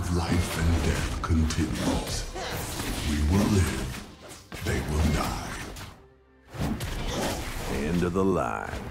of life and death continues. We will live, they will die. End of the line.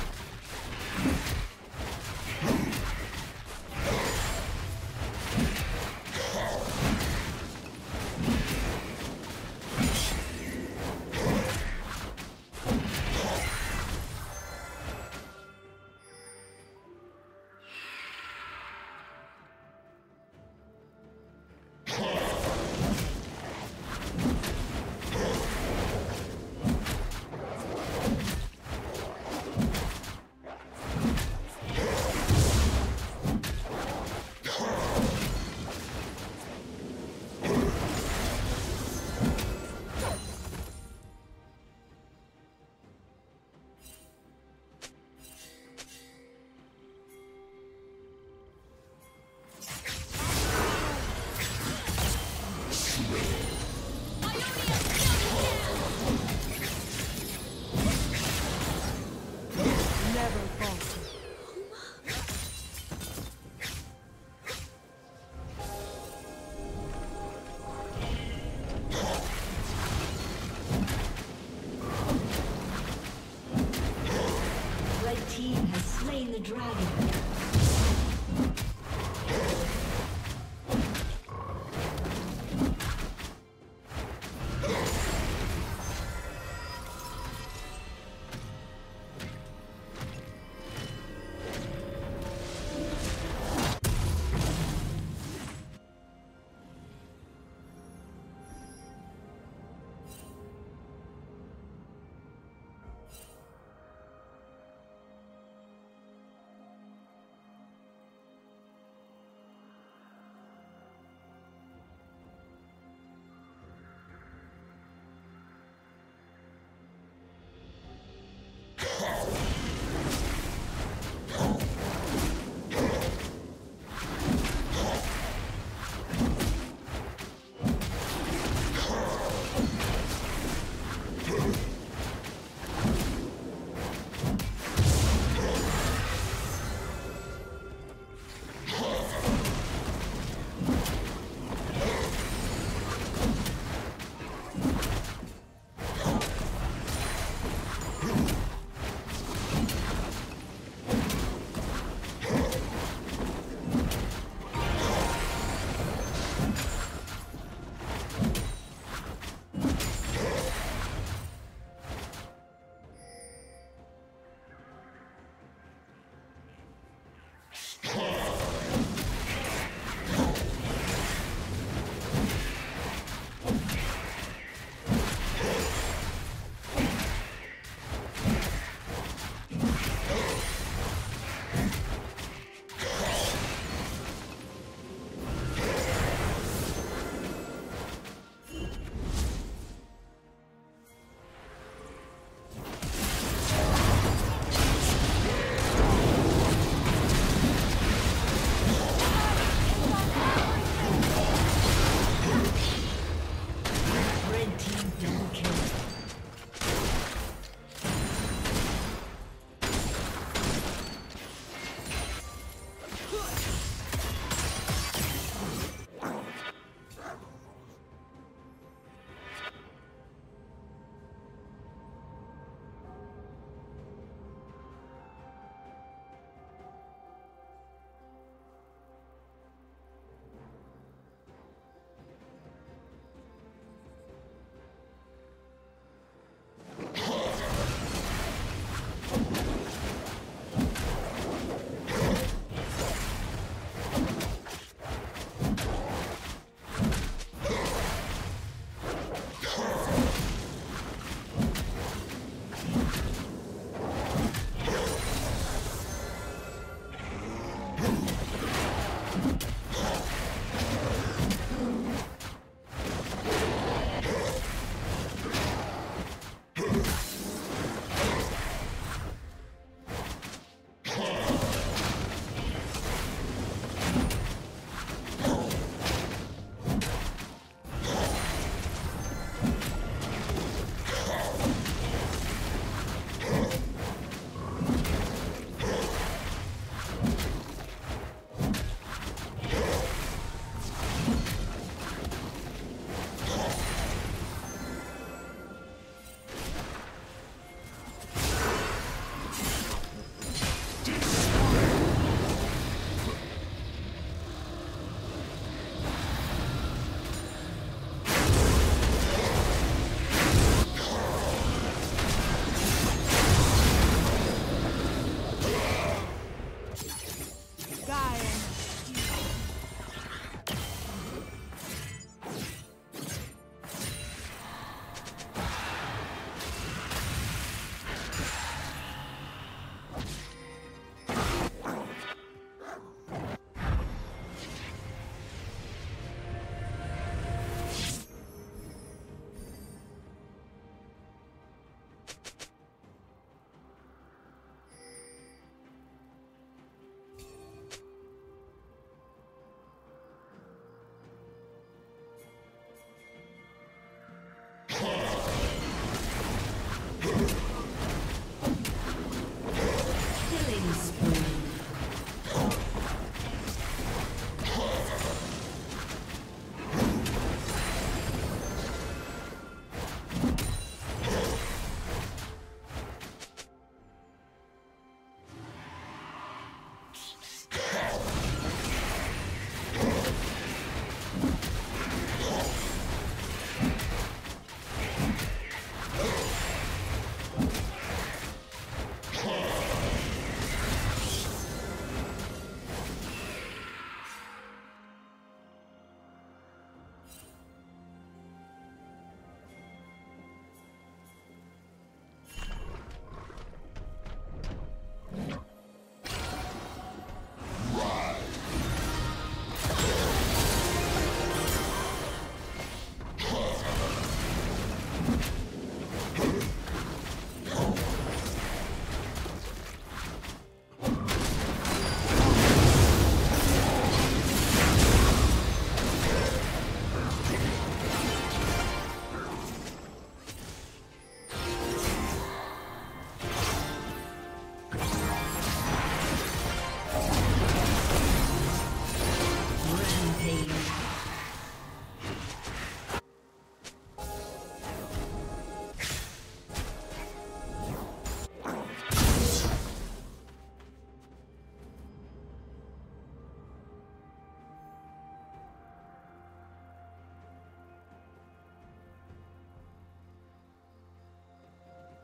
the dragon.